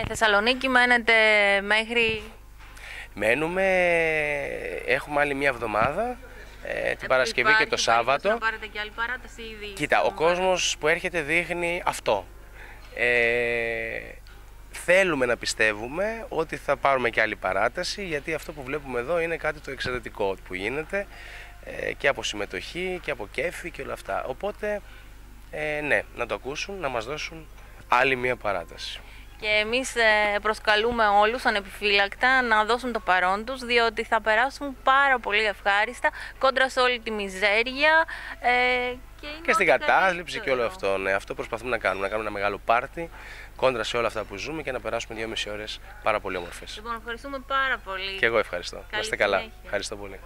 Ε, Θεσσαλονίκη μένετε μέχρι... Μένουμε, έχουμε άλλη μία εβδομάδα, ε, την Παρασκευή και Υπάρχει το Σάββατο. περίπτωση Να πάρετε και άλλη παράταση ήδη. Κοίτα, ο κόσμος που έρχεται δείχνει αυτό. Ε, θέλουμε να πιστεύουμε ότι θα πάρουμε και άλλη παράταση, γιατί αυτό που βλέπουμε εδώ είναι κάτι το εξαιρετικό που γίνεται ε, και από συμμετοχή και από κέφι και όλα αυτά. Οπότε, ε, ναι, να το ακούσουν, να μας δώσουν άλλη μία παράταση. Και εμείς ε, προσκαλούμε όλους ανεπιφύλακτα να δώσουν το παρόν τους, διότι θα περάσουν πάρα πολύ ευχάριστα κόντρα σε όλη τη μιζέρια ε, και, είναι Και στην ό,τι κατάθλιψη και όλο καλύτερο. αυτό. Ναι, αυτό προσπαθούμε να κάνουμε. Να κάνουμε ένα μεγάλο πάρτι κόντρα σε όλα αυτά που ζούμε και να περάσουμε δύο μισή ώρες πάρα πολύ όμορφες. Λοιπόν, ευχαριστούμε πάρα πολύ. Και εγώ ευχαριστώ. Να Καλή είστε καλά. συνέχεια. Ευχαριστώ πολύ.